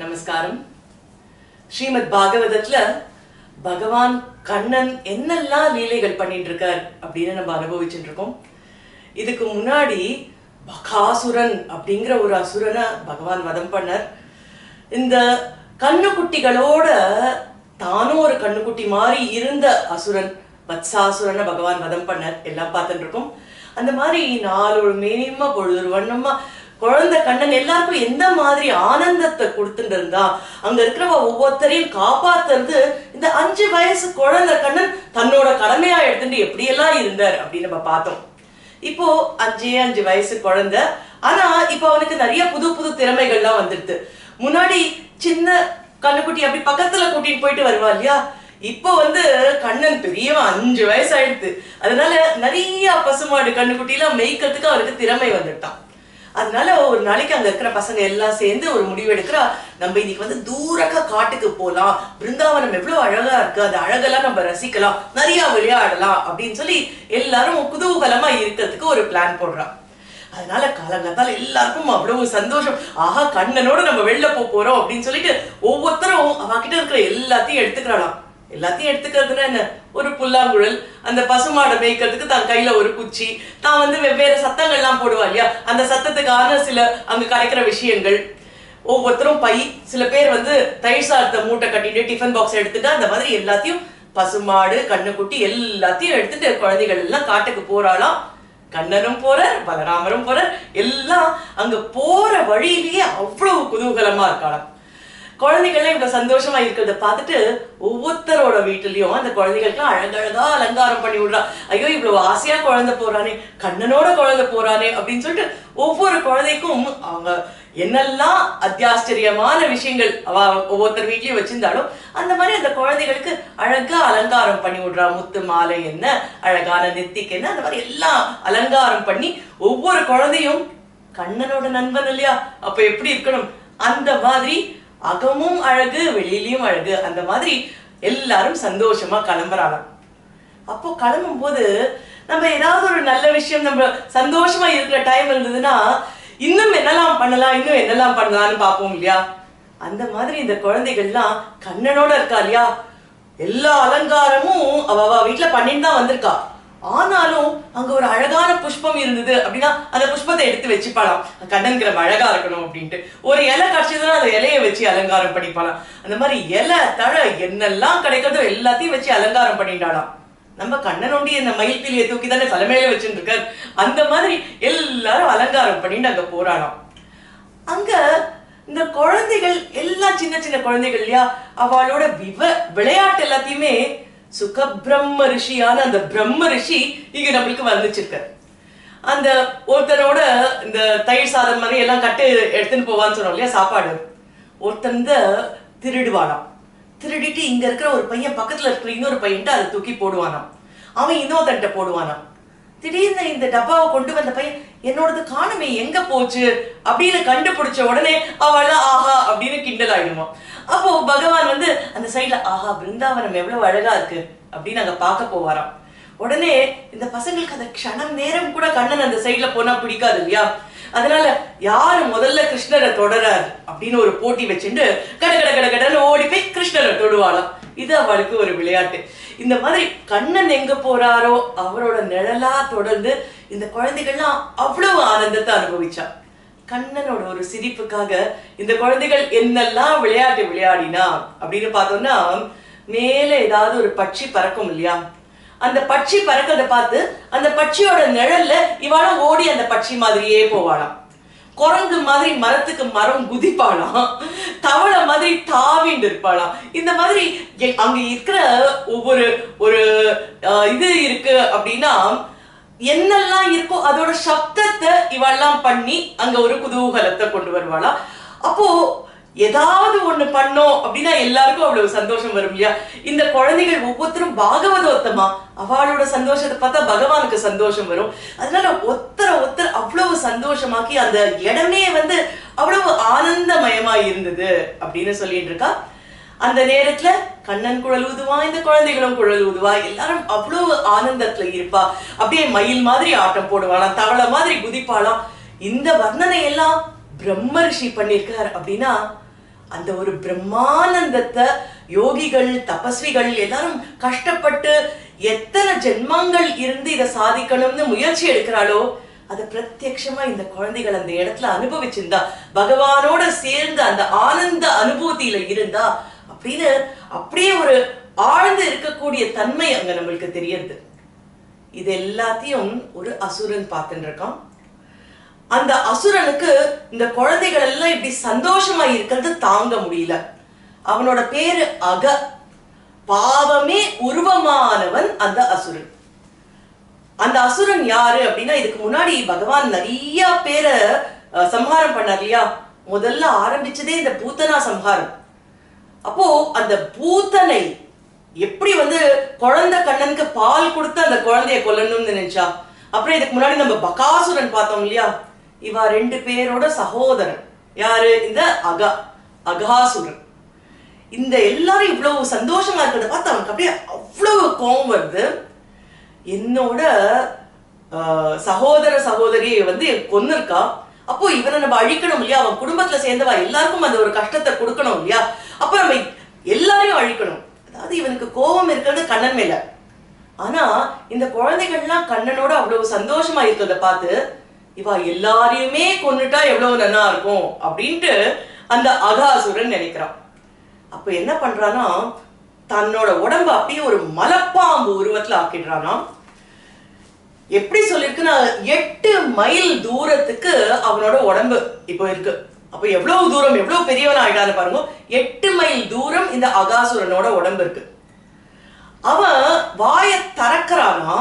நமஸ்காரம். ஸ்ரீமத் பாகவதத்துல பகவான் கண்ணன் என்னெல்லாம் லீலைகள் பண்ணிட்டு இருக்கார் அப்படின்னு நம்ம அனுபவிச்சுட்டு இருக்கோம் இதுக்கு முன்னாடி பகாசுரன் அப்படிங்கிற ஒரு அசுரனை பகவான் வதம் பண்ணார். இந்த கண்ணுக்குட்டிகளோட தானும் ஒரு கண்ணுக்குட்டி மாதிரி இருந்த அசுரன் வத்சாசுரனை பகவான் வதம் பண்ணார். எல்லாம் பார்த்துட்டு இருக்கோம் அந்த மாதிரி நாலு ஒரு பொழுது ஒரு வண்ணமா குழந்தை கண்ணன் எல்லாருக்கும் எந்த மாதிரி ஆனந்தத்தை கொடுத்துட்டு இருந்தா அங்க இருக்கிறவ ஒவ்வொருத்தரையும் காப்பாத்துறது இந்த அஞ்சு வயசு குழந்தை கண்ணன் தன்னோட கடமையா எடுத்துட்டு எப்படியெல்லாம் இருந்தார் அப்படின்னு நம்ம பார்த்தோம். இப்போ அஞ்சே அஞ்சு வயசு குழந்தை ஆனா இப்போ அவனுக்கு நிறைய புது புது திறமைகள்லாம் வந்துடுது முன்னாடி சின்ன கண்ணுக்குட்டி அப்படி பக்கத்துல கூட்டிட்டு போயிட்டு வருவா இல்லையா? இப்போ வந்து கண்ணன் பெரியவன் அஞ்சு வயசு ஆயிடுது. அதனால நிறைய பசுமாடு கண்ணுக்குட்டிலாம் மேய்க்கிறதுக்கு அவனுக்கு திறமை வந்துட்டான். அதனால ஒரு நாளைக்கு அங்க இருக்கிற பசங்க எல்லாம் சேர்ந்து ஒரு முடிவு எடுக்கிறா நம்ம இன்னைக்கு வந்து தூரக்க காட்டுக்கு போலாம். பிருந்தாவனம் எவ்வளவு அழகா இருக்கு. அந்த அழகெல்லாம் நம்ம ரசிக்கலாம். நிறைய விளையாடலாம் அப்படின்னு சொல்லி எல்லாரும் குதூகலமா இருக்கிறதுக்கு ஒரு பிளான் போடுறா. அதனால காலங்கத்தால் எல்லாருக்கும் அவ்வளவு சந்தோஷம். ஆஹா கண்ணனோட நம்ம வெளில போக போறோம் அப்படின்னு சொல்லிட்டு ஒவ்வொருத்தரும் அவகிட்ட இருக்கிற எல்லாத்தையும் எடுத்துக்கிறாளாம். எல்லாத்தையும் எடுத்துக்கிறதுனா என்ன? ஒரு புல்லாங்குழல். அந்த பசுமாடை மேய்க்கிறதுக்கு தான் கையில ஒரு குச்சி. தான் வந்து வெவ்வேறு சத்தங்கள்லாம் போடுவா இல்லையா? அந்த சத்தத்துக்கான சில அங்க கிடைக்கிற விஷயங்கள். ஒவ்வொருத்தரும் பை. சில பேர் வந்து தயிர் சாதத்தை மூட்டை கட்டிட்டு டிஃபன் பாக்ஸ் எடுத்துட்டு அந்த மாதிரி எல்லாத்தையும் பசுமாடு கண்ணுக்குட்டி எல்லாத்தையும் எடுத்துட்டு குழந்தைகள் எல்லாம் காட்டுக்கு போறாளாம். கண்ணனும் போறார் பலராமரும் போறார். எல்லாம் அங்க போற வழியிலேயே அவ்வளவு குதூகலமா இருக்காளாம். குழந்தைகள்லாம் இவ்வளவு சந்தோஷமா இருக்கிறத பார்த்துட்டு ஒவ்வொருத்தரோட வீட்டுலயும் அந்த குழந்தைகளுக்கு அழகழகா அலங்காரம் பண்ணி விடுறா. ஐயோ இவ்வளவு ஆசையா குழந்தை போறானே கண்ணனோட குழந்தை போறானே அப்படின்னு சொல்லிட்டு ஒவ்வொரு குழந்தைக்கும் அவங்க என்னெல்லாம் அத்தியாச்சரியமான விஷயங்கள் அவ ஒவ்வொருத்தர் வீட்லயும் வச்சிருந்தாலும் அந்த மாதிரி அந்த குழந்தைகளுக்கு அழகா அலங்காரம் பண்ணி விடுறா. முத்து மாலை என்ன அழகான நெத்திக்கு என்ன அந்த மாதிரி எல்லாம் அலங்காரம் பண்ணி ஒவ்வொரு குழந்தையும் கண்ணனோட நண்பன் இல்லையா? அப்ப எப்படி இருக்கணும்? அந்த மாதிரி அகமும் அழகு வெளியிலயும் அழகு. அந்த மாதிரி எல்லாரும் சந்தோஷமா கிளம்புறாளாம் அப்போ கிளம்பும் போது நம்ம ஏதாவது ஒரு நல்ல விஷயம் நம்ம சந்தோஷமா இருக்கிற டைம் இருந்ததுன்னா இன்னும் என்னெல்லாம் பண்ணலாம் இன்னும் என்னெல்லாம் பண்ணலாம்னு பார்ப்போம் இல்லையா? அந்த மாதிரி இந்த குழந்தைகள்லாம் கண்ணனோட இருக்கா இல்லையா? எல்லா அலங்காரமும் அவ அவ வீட்டுல பண்ணிட்டு தான் வந்திருக்கா. ஆனாலும் அங்க ஒரு அழகான புஷ்பம் இருந்தது அப்படின்னா அந்த புஷ்பத்தை எடுத்து வச்சுப்பாளாம். கண்ணன்கிற அழகா இருக்கணும் அப்படின்ட்டு. ஒரு இலை கிடைச்சதுன்னா அந்த இலையை வச்சு அலங்காரம் பண்ணிப்பாளாம். அந்த மாதிரி இலை தழை என்னெல்லாம் கிடைக்கிறதோ எல்லாத்தையும் வச்சு அலங்காரம் பண்ணிட்டாளாம். நம்ம கண்ணனொண்டி இந்த மயில்பீலியை தூக்கி தானே தலைமையில வச்சுருக்கார். அந்த மாதிரி எல்லாரும் அலங்காரம் பண்ணிட்டு அங்க போராடும் அங்க இந்த குழந்தைகள் எல்லாம் சின்ன சின்ன குழந்தைகள் இல்லையா? அவளோட விவ விளையாட்டு எல்லாத்தையுமே சுக பிரம்ம ரிஷியான அந்த பிரம்ம ரிஷி இங்க நம்மளுக்கு வந்துச்சிருக்காரு அந்த ஒருத்தனோட இந்த தயிர் சாதம் மாதிரி எல்லாம் கட்டு எடுத்துன்னு போவான்னு சொன்னோம் இல்லையா சாப்பாடு. ஒருத்தன் திருடுவானாம். திருடிட்டு இங்க இருக்கிற ஒரு பையன் பக்கத்துல இருக்கிற இன்னொரு பையன்ட்டு அதை தூக்கி போடுவானாம். அவன் இன்னொருத்தன்ட்ட போடுவானாம். திடீர்னு இந்த டப்பாவை கொண்டு வந்த பையன் என்னோடது காணுமே எங்க போச்சு? அப்படின்னு கண்டுபிடிச்ச உடனே அவள் ஆஹா அப்படின்னு கிண்டல் ஆயிடுவான் அப்போ பகவான் வந்து அந்த சைட்ல ஆஹா பிருந்தாவனம் எவ்வளவு அழகா இருக்கு அப்படின்னு அங்க பார்க்க போவாராம். உடனே இந்த பசங்களுக்கு அந்த க்ஷணம் நேரம் கூட கண்ணன் அந்த சைட்ல போனா பிடிக்காது இல்லையா? அதனால யாரு முதல்ல கிருஷ்ணரை தொடரார்? அப்படின்னு ஒரு போட்டி வச்சுட்டு கட கட கட கடன்னு ஓடி போய் கிருஷ்ணரை தொடுவாளாம். இது அவளுக்கு ஒரு விளையாட்டு. இந்த மாதிரி கண்ணன் எங்க போறாரோ அவரோட நிழலா தொடர்ந்து இந்த குழந்தைகள்லாம் அவ்வளவு ஆனந்தத்தை அனுபவிச்சா. கண்ணனோட ஒரு சிரிப்புக்காக இந்த குழந்தைகள் என்னெல்லாம் விளையாட்டு விளையாடினா அப்படின்னு பார்த்தோம்னா மேல ஏதாவது ஒரு பட்சி பறக்கும் இல்லையா? அந்த பட்சி பறக்கிறத பார்த்து அந்த பட்சியோட நிழல்ல இவாளும் ஓடி அந்த பட்சி மாதிரியே போவாளாம். குரங்கு மாதிரி மரத்துக்கு மரம் குதிப்பாளாம். தவளை மாதிரி தாவிண்டு இருப்பாளாம். இந்த மாதிரி அங்க இருக்கிற ஒவ்வொரு ஒரு அஹ், இது இருக்கு அப்படின்னா என்னெல்லாம் இருக்கோ அதோட சப்தத்தை இவெல்லாம் பண்ணி அங்க ஒரு குதூகலத்தை கொண்டு வருவாளா? அப்போ ஏதாவது ஒண்ணு பண்ணோம் அப்படின்னா எல்லாருக்கும் அவ்வளவு சந்தோஷம் வரும் இல்லையா? இந்த குழந்தைகள் ஒவ்வொருத்தரும் பாகவதோத்தமா? அவளோட சந்தோஷத்தை பார்த்தா பகவானுக்கு சந்தோஷம் வரும். அதனால ஒத்தர ஒத்தர் அவ்வளவு சந்தோஷமாக்கி அந்த இடமே வந்து அவ்வளவு ஆனந்தமயமா இருந்தது அப்படின்னு சொல்லிட்டு இருக்கா. அந்த நேரத்துல கண்ணன் குழல் ஊதுவா இந்த குழந்தைகளும் குழல் ஊதுவா எல்லாரும் அவ்வளவு ஆனந்தத்துல இருப்பா. அப்படியே மயில் மாதிரி ஆட்டம் போடுவாளாம் தவளை மாதிரி குதிப்பாளாம். இந்த வர்ணனை எல்லாம் பிரம்ம ரிஷி பண்ணியிருக்கார் அப்படின்னா அந்த ஒரு பிரம்மானந்தத்தை யோகிகள் தபஸ்விகள் எல்லாரும் கஷ்டப்பட்டு எத்தனை ஜென்மங்கள் இருந்து இதை சாதிக்கணும்னு முயற்சி எடுக்கிறாளோ அதை பிரத்யட்சமா இந்த குழந்தைகள் அந்த இடத்துல அனுபவிச்சிருந்தா பகவானோட சேர்ந்து அந்த ஆனந்த அனுபூதியில இருந்தா அப்படின்னு அப்படியே ஒரு ஆழ்ந்து இருக்கக்கூடிய தன்மை அங்க நம்மளுக்கு தெரியுது இது எல்லாத்தையும் ஒரு அசுரன் பார்த்துட்டு இருக்கான் அந்த அசுரனுக்கு இந்த குழந்தைகள் எல்லாம் இப்படி சந்தோஷமா இருக்கிறது தாங்க முடியல. அவனோட பேரு அக. பாவமே உருவமானவன் அந்த அசுரன். அந்த அசுரன் யாரு அப்படின்னா இதுக்கு முன்னாடி பகவான் நிறைய பேரை சம்ஹாரம் பண்ணார் இல்லையா? முதல்ல ஆரம்பிச்சதே இந்த பூத்தனா சம்ஹாரம். அப்போ அந்த பூத்தனை எப்படி வந்து குழந்தை கண்ணனுக்கு பால் கொடுத்து அந்த குழந்தைய கொல்லணும்னு நினைச்சா? அப்புறம் இதுக்கு முன்னாடி நம்ம பகாசுரன் பார்த்தோம் இல்லையா? இவா ரெண்டு பேரோட சகோதரன். யாரு? இந்த அகா அகாசுரன். இந்த எல்லாரும் இவ்வளவு சந்தோஷமா இருக்கிறத பார்த்து அவனுக்கு அப்படியே அவ்வளவு கோபம் வருது. என்னோட சகோதர சகோதரியை வந்து கொன்னிருக்கா? அப்போ இவனை நம்ம அழிக்கணும் இல்லையா? அவன் குடும்பத்துல சேர்ந்தவா எல்லாருக்கும் அந்த ஒரு கஷ்டத்தை கொடுக்கணும் இல்லையா? அப்ப நம்ம எல்லாரையும் அழிக்கணும். அதாவது இவனுக்கு கோபம் இருக்கிறது கண்ணன் மேல. ஆனா இந்த குழந்தைகள்லாம் கண்ணனோட அவ்வளவு சந்தோஷமா இருக்கிறத பார்த்து இவா எல்லாரையுமே கொண்டுட்டா எவ்வளவு நல்லா இருக்கும் அப்படின்ட்டு அந்த அகாசுரன் நினைக்கிறான். அப்ப என்ன பண்றானா தன்னோட உடம்ப அப்படியே ஒரு மலப்பாம்பு உருவத்துல ஆக்கிடுறானா. எப்படி சொல்லிருக்குன்னா எட்டு மைல் தூரத்துக்கு அவனோட உடம்பு இப்போ இருக்கு. அப்ப எவ்வளவு தூரம் எவ்வளவு பெரியவன் ஆயிட்டான்னு பாருங்க. எட்டு மைல் தூரம் இந்த அகாசுரனோட உடம்பு இருக்கு. அவன் வாயை திறக்கிறானா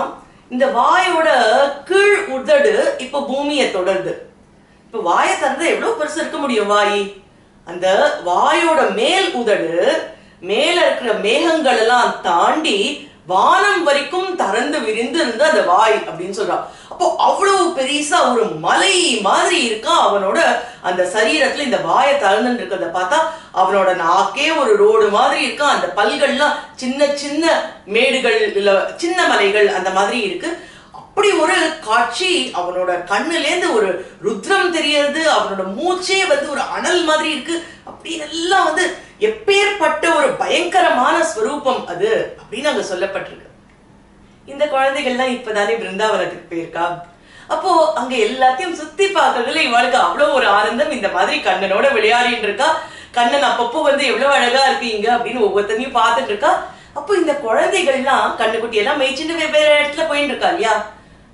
இந்த வாயோட கீழ் உதடு இப்ப பூமியை தொடருது. இப்ப வாயை திறந்தா எவ்வளவு பெருசு இருக்க முடியும் வாய்? அந்த வாயோட மேல் உதடு மேல இருக்கிற மேகங்கள் எல்லாம் தாண்டி வானம் வரைக்கும் திறந்து விரிந்து இருந்த அந்த வாய் அப்படின்னு சொல்றான். அப்போ அவ்வளவு பெரிசா ஒரு மலை மாதிரி இருக்கா அவனோட அந்த சரீரத்துல இந்த வாயை திறந்துட்டு இருக்கிறத பார்த்தா அவனோட நாக்கே ஒரு ரோடு மாதிரி இருக்கான் அந்த பல்கள்லாம் சின்ன சின்ன மேடுகள் இல்ல சின்ன மலைகள் அந்த மாதிரி இருக்கு. அப்படி ஒரு காட்சி அவனோட கண்ணுலேருந்து ஒரு ருத்ரம் தெரியறது அவனோட மூச்சே வந்து ஒரு அனல் மாதிரி இருக்கு. அப்படின்னு எல்லாம் வந்து எப்பேற்பட்ட ஒரு பயங்கரமான ஸ்வரூபம் அது அப்படின்னு அங்க சொல்லப்பட்டிருக்கு. இந்த குழந்தைகள்லாம் இப்பதானே பிருந்தாவனத்துக்கு போயிருக்கா? அப்போ அங்க எல்லாத்தையும் சுத்தி பார்க்கறதுல இவளுக்கு அவ்வளவு ஒரு ஆனந்தம் இந்த மாதிரி கண்ணனோட விளையாடிட்டு இருக்கா? கண்ணன் அப்பப்போ வந்து எவ்வளவு அழகா இருக்கீங்க அப்படின்னு ஒவ்வொருத்தனையும் பார்த்துட்டு இருக்கா? அப்போ இந்த குழந்தைகள்லாம் கண்ணுக்குட்டி எல்லாம் மேய்ச்சிட்டு வெவ்வேறு இடத்துல போயிட்டு இருக்கா இல்லையா?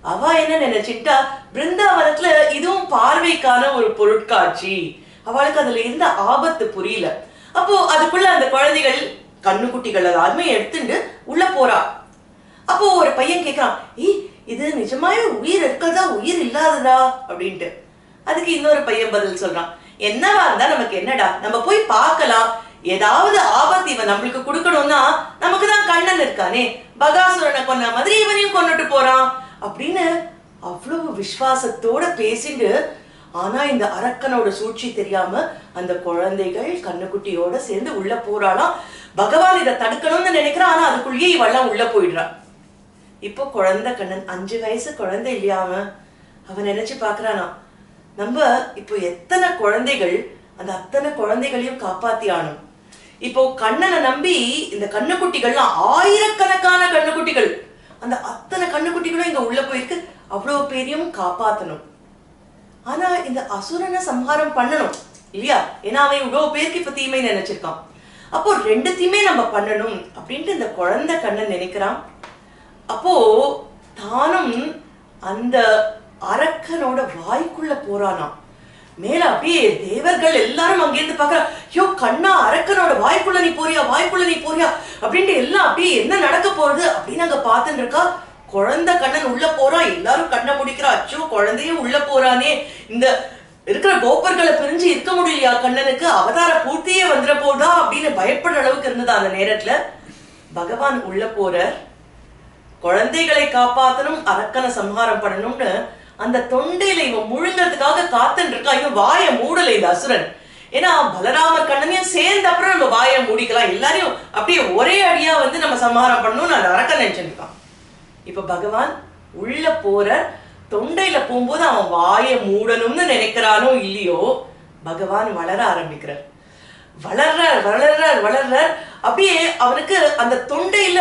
அவ என்ன நினைச்சிட்டா பிருந்தாவனத்துல இதுவும் பார்வைக்கான ஒரு பொருட்காட்சி. அவளுக்கு அதுல இருந்த ஆபத்து புரியல. அப்போ அதுக்குள்ள அந்த குழந்தைகள் கண்ணுக்குட்டிகள் எல்லாருமே எடுத்துட்டு உள்ள போறா. அப்போ ஒரு பையன் கேட்கறான் ஏய் இது நிஜமாவே உயிர் இருக்கிறதா உயிர் இல்லாததா? அப்படின்ட்டு. அதுக்கு இன்னொரு பையன் பதில் சொல்றான் என்னவா இருந்தா நமக்கு என்னடா? நம்ம போய் பார்க்கலாம். ஏதாவது ஆபத்து இவன் நம்மளுக்கு கொடுக்கணும்னா நமக்கு தான் கண்ணன் இருக்கானே. பகாசுரனை கொன்ன மாதிரி இவனையும் கொண்டுட்டு போறான். அப்படின்னு அவ்வளவு விசுவாசத்தோட பேசிட்டு ஆனா இந்த அரக்கனோட சூழ்ச்சி தெரியாம அந்த குழந்தைகள் கண்ணுக்குட்டியோட சேர்ந்து உள்ள போறாளாம். பகவான் இதை தடுக்கணும்னு நினைக்கிறான் ஆனா அதுக்குள்ளேயே இவெல்லாம் உள்ள போயிடுறான் இப்போ குழந்தை கண்ணன் அஞ்சு வயசு குழந்தை இல்லையா அவன்? அவன் நினைச்சு பாக்குறானா நம்ம இப்போ எத்தனை குழந்தைகள் அந்த அத்தனை குழந்தைகளையும் காப்பாத்தி ஆனும் இப்போ கண்ணனை நம்பி இந்த கண்ணுக்குட்டிகள்லாம் ஆயிரக்கணக்கான கண்ணுக்குட்டிகள். அந்த அத்தனை கண்ணுக்குட்டிகளும் இங்க உள்ள போயிருக்கு. அவ்வளவு பேரையும் காப்பாத்தணும். ஆனா இந்த அசுரனை சம்ஹாரம் பண்ணணும் இல்லையா? ஏன்னா அவன் இவ்வளவு பேருக்கு இப்ப தீமை நினைச்சிருக்கான். அப்போ ரெண்டுத்தையுமே நம்ம பண்ணணும் அப்படின்ட்டு இந்த குழந்தை கண்ணன் நினைக்கிறான். அப்போ தானும் அந்த அரக்கனோட வாய்க்குள்ள போறானாம். மேல அப்படியே தேவர்கள் எல்லாரும் அங்கிருந்து பாக்குறா ஐயோ கண்ணா அரக்கனோட வாய்ப்புள்ள நீ போறியா வாய்ப்புள்ள நீ போறியா? அப்படின்ட்டு எல்லாம் அப்படியே என்ன நடக்க போறது அப்படின்னு அங்க பார்த்துட்டு இருக்கா. குழந்தை கண்ணன் உள்ள போறான் எல்லாரும் கண்ணை முடிக்கிறா. அச்சோ குழந்தையும் உள்ள போறானே. இந்த இருக்கிற கோப்பர்களை பிரிஞ்சு இருக்க முடியலையா கண்ணனுக்கு? அவதார பூர்த்தியே வந்துட போதா அப்படின்னு பயப்படுற அளவுக்கு இருந்தது அந்த நேரத்துல? பகவான் உள்ள போற குழந்தைகளை காப்பாத்தணும் அரக்கனை சம்ஹாரம் பண்ணணும்னு அந்த தொண்டையில இவன் முழுங்கிறதுக்காக காத்துன்னு இருக்கா இவன் வாயை மூடல இந்த அசுரன். ஏன்னா பலராம கண்ணனையும் சேர்ந்த அப்புறம் நம்ம வாயை மூடிக்கலாம். எல்லாரையும் அப்படியே ஒரே அடியா வந்து நம்ம சம்ஹாரம் பண்ணணும்னு அந்த அரக்கன் நினைச்சிருக்கான். இப்ப பகவான் உள்ள போற தொண்டையில போகும்போது அவன் வாயை மூடணும்னு நினைக்கிறானோ இல்லையோ பகவான் வளர ஆரம்பிக்கிறார். வளர்றார் வளர்றார் வளர்றார். அப்படியே அவனுக்கு அந்த தொண்டையில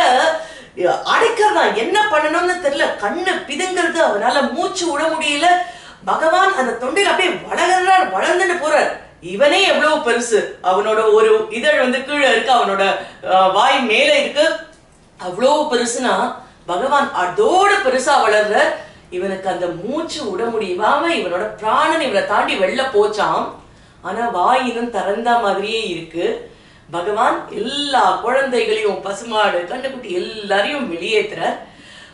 அடைக்கிறதா என்ன பண்ணணும்னு தெரியல. கண்ணு பிதுங்கிறது அவனால மூச்சு விட முடியல. பகவான் அந்த தொண்டையில் அப்படியே வளர்கிறார் வளர்ந்துட்டு போறார். இவனே எவ்வளவு பெருசு. அவனோட ஒரு இதழ் வந்து கீழே இருக்கு அவனோட அஹ், வாய் மேல இருக்கு. அவ்வளவு பெருசுனா பகவான் அதோட பெருசா வளர்ற இவனுக்கு அந்த மூச்சு விட முடியாம இவனோட பிராணன் இவனை தாண்டி வெளில போச்சாம். ஆனா வாய் திறந்த மாதிரியே இருக்கு. பகவான் எல்லா குழந்தைகளையும் பசுமாடு கண்ணுக்குட்டி எல்லாரையும் வெளியேற்றுறார்.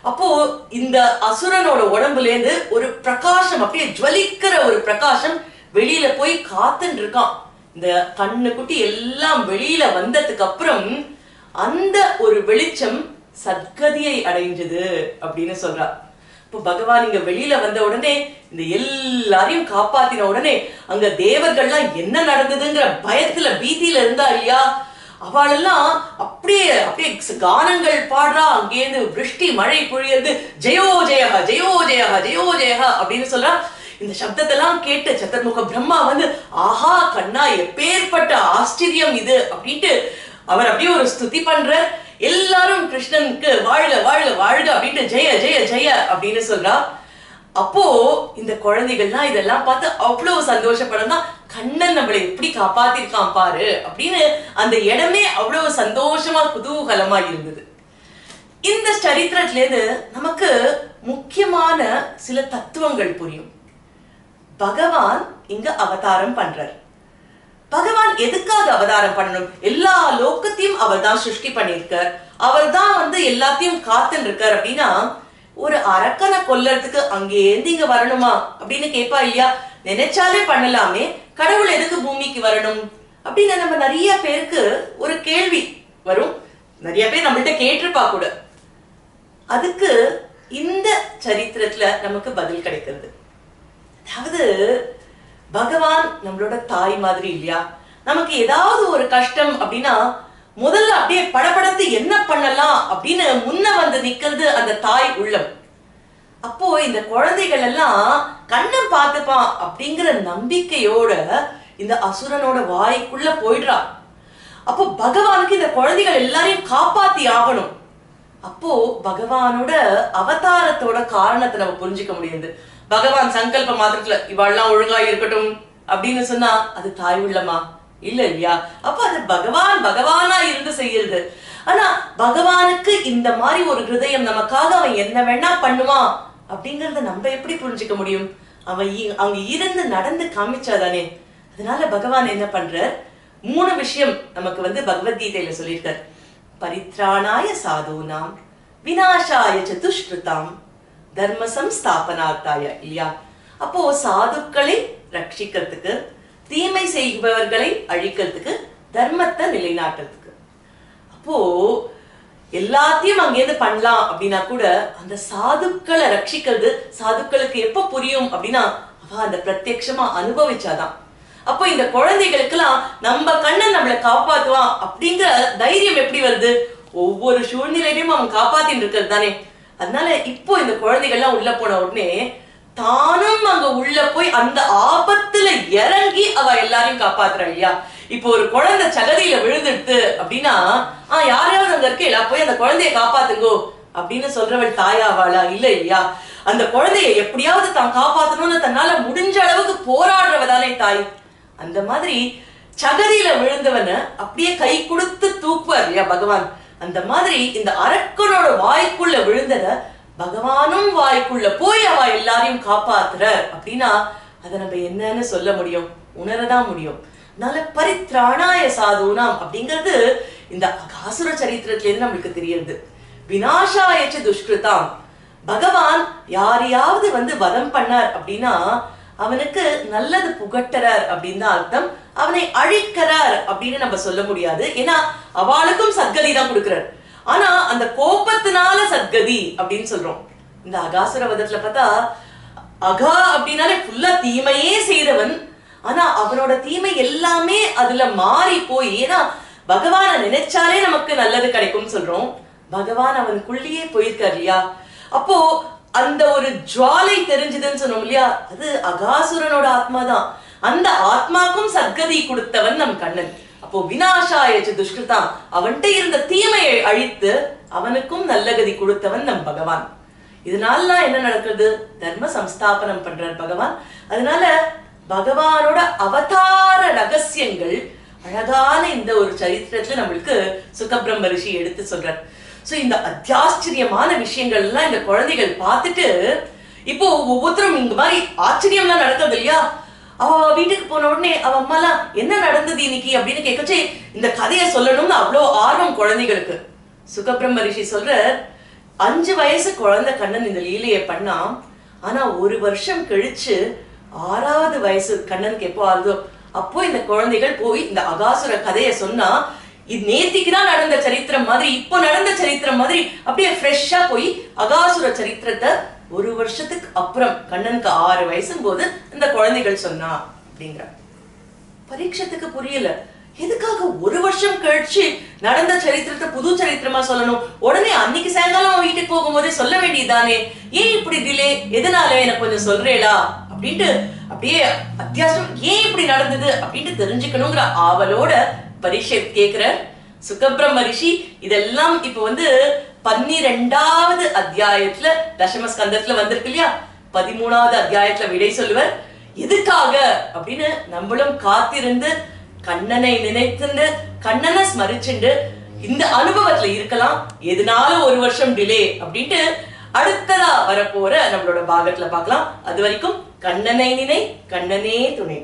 அப்போ இந்த அசுரனோட உடம்புல இருந்து ஒரு பிரகாசம் அப்படியே ஜுவலிக்கிற ஒரு பிரகாசம் வெளியில போய் காத்துன்னு இருக்கான் இந்த கண்ணு குட்டி எல்லாம் வெளியில வந்ததுக்கு அப்புறம் அந்த ஒரு வெளிச்சம் சத்கதியை அடைஞ்சது அப்படின்னு சொல்றா. இப்போ பகவான் இங்க வெளியில வந்த உடனே இந்த எல்லாரையும் காப்பாத்தின உடனே அங்க தேவர்கள்லாம் என்ன நடந்ததுங்கிற பயத்துல பீதியில இருந்தா இல்லையா? அவளெல்லாம் அப்படியே அப்படியே கானங்கள் பாடுறா. அங்கேருந்து விருஷ்டி மழை பொழியது ஜெயோ ஜெயஹா ஜெயோ ஜெயஹா ஜெயோ ஜெயஹா அப்படின்னு சொல்றா. இந்த சப்தத்தெல்லாம் கேட்டு சத்தர்முக பிரம்மா வந்து ஆஹா கண்ணா எப்பேற்பட்ட ஆச்சரியம் இது அப்படின்ட்டு அவர் அப்படியே ஒரு ஸ்துதி பண்ற எல்லாரும் கிருஷ்ணனுக்கு வாழ்க வாழ்க வாழ்க அப்படின்ட்டு ஜெய ஜெய ஜெய அப்படின்னு சொல்றா. அப்போ இந்த குழந்தைகள்லாம் இதெல்லாம் பார்த்து அவ்வளவு சந்தோஷப்படணும் கண்ணன் நம்மளை எப்படி காப்பாத்திருக்கான் பாரு அப்படின்னு அந்த இடமே அவ்வளவு சந்தோஷமா குதூகலமா இருந்தது. இந்த சரித்திரத்துல இருந்து நமக்கு முக்கியமான சில தத்துவங்கள் புரியும். பகவான் இங்க அவதாரம் பண்றார். பகவான் எதுக்காக அவதாரம் பண்ணணும்? எல்லா லோக்கத்தையும் அவர் தான் சிருஷ்டி பண்ணியிருக்கார். அவர் தான் வந்து எல்லாத்தையும் காத்துன்னு இருக்கார் அப்படின்னா ஒரு அரக்கனை கொல்லறதுக்கு அங்கேருந்து இங்க வரணுமா? அப்படின்னு கேட்பா இல்லையா? நினைச்சாலே பண்ணலாமே. கடவுள் எதுக்கு பூமிக்கு வரணும்? அப்படின்னு நம்ம நிறைய பேருக்கு ஒரு கேள்வி வரும். நிறைய பேர் நம்மள்ட்ட கேட்டிருப்பா கூட. அதுக்கு இந்த சரித்திரத்துல நமக்கு பதில் கிடைக்கிறது. அதாவது பகவான் நம்மளோட தாய் மாதிரி இல்லையா? நமக்கு ஏதாவது ஒரு கஷ்டம் அப்படின்னா முதல்ல அப்படியே படபடத்து என்ன பண்ணலாம் அப்படின்னு முன்ன வந்து நிக்கிறது அந்த தாய் உள்ளம். அப்போ இந்த குழந்தைகள் எல்லாம் கண்ணன் பார்த்துப்பான் அப்படிங்கிற நம்பிக்கையோட இந்த அசுரனோட வாய்க்குள்ள போயிடுறா. அப்போ பகவானுக்கு இந்த குழந்தைகள் எல்லாரையும் காப்பாத்தி ஆகணும். அப்போ பகவானோட அவதாரத்தோட காரணத்தை நம்ம புரிஞ்சுக்க முடியுது. பகவான் சங்கல்ப மாத்திரத்துல இவாள்லாம் ஒழுங்கா இருக்கட்டும் அப்படின்னு சொன்னா அது தாய் உள்ளமா? இல்ல இல்லையா? அப்ப அது பகவான் பகவானா இருந்து செய்யறது ஆனா பகவானுக்கு இந்த மாதிரி ஒரு ஹிருதயம் நமக்காக அவன் என்ன வேணா பண்ணுவான் அப்படிங்கறத நம்ம எப்படி புரிஞ்சுக்க முடியும்? அவன் இ- இருந்து நடந்து காமிச்சாதானே. அதனால பகவான் என்ன பண்றார்? மூணு விஷயம் நமக்கு வந்து பகவத்கீதையில சொல்லியிருக்கார். பரித்ராணாய சாதுனாம் வினாஷாய சதுஷ்கிருதாம் தர்ம சம்ஸ்தாபனார்த்தாய இல்லையா? அப்போ சாதுக்களை ரட்சிக்கிறதுக்கு தீமை செய்பவர்களை அழிக்கிறதுக்கு தர்மத்தை நிலைநாட்டுறதுக்கு. அப்போ எல்லாத்தையும் அங்கேருந்து பண்ணலாம் அப்படின்னா கூட அந்த சாதுக்களை ரட்சிக்கிறது சாதுக்களுக்கு எப்ப புரியும் அப்படின்னா அவ அந்த பிரத்யக்ஷமா அனுபவிச்சாதான். அப்போ இந்த குழந்தைகளுக்கெல்லாம் நம்ம கண்ணன் நம்மளை காப்பாத்துவான் அப்படிங்கிற தைரியம் எப்படி வருது? ஒவ்வொரு சூழ்நிலையிலும் அவன் காப்பாத்தின்னு இருக்கிறது தானே. அதனால இப்போ இந்த குழந்தைகள்லாம் உள்ள போன உடனே தானும் அங்க உள்ள போய் அந்த ஆபத்துல இறங்கி அவ எல்லாரையும் காப்பாத்துறா இல்லையா? இப்போ ஒரு குழந்தை சகதியில விழுந்துடுது அப்படின்னா ஆஹ் யாரையாவது அங்க இருக்கேளா போய் அந்த குழந்தைய காப்பாத்துங்கோ அப்படின்னு சொல்றவள் தாயாவாளா? இல்ல இல்லையா? அந்த குழந்தைய எப்படியாவது தான் காப்பாத்தணும்னு தன்னால முடிஞ்ச அளவுக்கு போராடுறவ தானே தாய். அந்த மாதிரி சகதியில விழுந்தவன அப்படியே கை கொடுத்து தூக்குவார் இல்லையா பகவான்? அந்த மாதிரி இந்த அரக்கனோட வாய்க்குள்ள விழுந்தத பகவானும் வாய்க்குள்ள போய் அவ எல்லாரையும் காப்பாத்துற அப்படின்னா அதை நம்ம என்னன்னு சொல்ல முடியும்? உணரதான் முடியும். அதனால பரித்ராணாய சாதுனாம் அப்படிங்கிறது இந்த அகாசுர சரித்திரத்துல இருந்து நம்மளுக்கு தெரியுது. வினாஷாயச்சு துஷ்கிருதாம். பகவான் யாரையாவது வந்து வதம் பண்ணார் அப்படின்னா அவனுக்கு நல்லது புகட்டுறார் அப்படின்னு தான் அர்த்தம். அவனை அழிக்கிறார் அப்படின்னு நம்ம சொல்ல முடியாது. ஏன்னா அவளுக்கும் சத்கதி தான் கொடுக்கிறார். ஆனா அந்த கோபத்தினால சத்கதி அப்படின்னு சொல்றோம். இந்த அகாசுர வதத்துல பார்த்தா அகா அப்படின்னாலே ஃபுல்லா தீமையே செய்தவன் ஆனா அவனோட தீமை எல்லாமே அதுல மாறி போய் ஏன்னா பகவானை நினைச்சாலே நமக்கு நல்லது கிடைக்கும் சொல்றோம். பகவான் அவனுக்குள்ளேயே போயிருக்கார் இல்லையா? அப்போ அந்த ஒரு ஜுவாலை தெரிஞ்சதுன்னு சொன்னோம் இல்லையா? அது அகாசுரனோட ஆத்மா தான் அந்த ஆத்மாக்கும் சத்கதி கொடுத்தவன் நம் கண்ணன். அப்போ வினாசாய துஷ்கிருதா அவன்கிட்ட இருந்த தீமையை அழித்து அவனுக்கும் நல்ல கதி கொடுத்தவன் நம் பகவான். இதனால என்ன நடக்குது தர்ம சம்ஸ்தாபனம் பண்றார் பகவான். அதனால பகவானோட அவதார ரகசியங்கள் அழகான இந்த ஒரு சரித்திரத்துல நம்மளுக்கு சுகபிரம்ம ரிஷி எடுத்து சொல்றார். சோ இந்த அத்தியாச்சரியமான விஷயங்கள் எல்லாம் இந்த குழந்தைகள் பார்த்துட்டு இப்போ ஒவ்வொருத்தரும் இந்த மாதிரி ஆச்சரியம்லாம் நடக்கிறது இல்லையா? அவ வீட்டுக்கு போன உடனே அவ அம்மாலாம் என்ன நடந்தது இன்னைக்கு? அப்படின்னு கேட்கச்சே இந்த கதையை சொல்லணும்னு அவ்வளோ ஆர்வம் குழந்தைகளுக்கு. சுகபிரம்ம ரிஷி சொல்ற அஞ்சு வயசு குழந்தை கண்ணன் இந்த லீலையை பண்ணான். ஆனா ஒரு வருஷம் கழிச்சு ஆறாவது வயசு கண்ணனுக்கு எப்போ ஆகுதோ அப்போ இந்த குழந்தைகள் போய் இந்த அகாசுர கதையை சொன்னா இது நேத்திக்கு தான் நடந்த சரித்திரம் மாதிரி இப்போ நடந்த சரித்திரம் மாதிரி அப்படியே ஃப்ரெஷ்ஷா போய் அகாசுர சரித்திரத்தை ஒரு வருஷத்துக்கு அப்புறம் கண்ணனுக்கு ஆறு வயசும் போது இந்த குழந்தைகள் சொன்னா அப்படிங்கிற பரீட்சத்துக்கு புரியல. எதுக்காக ஒரு வருஷம் கழிச்சு நடந்த சரித்திரத்தை புது சரித்திரமா சொல்லணும்? உடனே அன்னைக்கு சாயங்காலம் வீட்டுக்கு போகும்போதே சொல்ல வேண்டியதானே ஏன் இப்படி டிலே எதனால எனக்கு கொஞ்சம் சொல்றேடா அப்படின்ட்டு அப்படியே அத்தியாசம் ஏன் இப்படி நடந்தது? அப்படின்ட்டு தெரிஞ்சுக்கணுங்கிற ஆவலோட பரீட்சை கேட்கிறார் சுகபிரம்ம ரிஷி இதெல்லாம் இப்ப வந்து பன்னிரெண்டாவது அத்தியாயத்துல தசம ஸ்கந்தத்துல வந்திருக்கு இல்லையா? பதிமூணாவது அத்தியாயத்துல விடை சொல்லுவர். எதுக்காக அப்படின்னு நம்மளும் காத்திருந்து கண்ணனை நினைத்துண்டு கண்ணனை ஸ்மரிச்சுண்டு இந்த அனுபவத்துல இருக்கலாம். எதனால ஒரு வருஷம் டிலே அப்படின்ட்டு அடுத்ததா வரப்போற நம்மளோட பாகத்துல பார்க்கலாம் அது வரைக்கும் கண்ணனை நினை கண்ணனே துணை.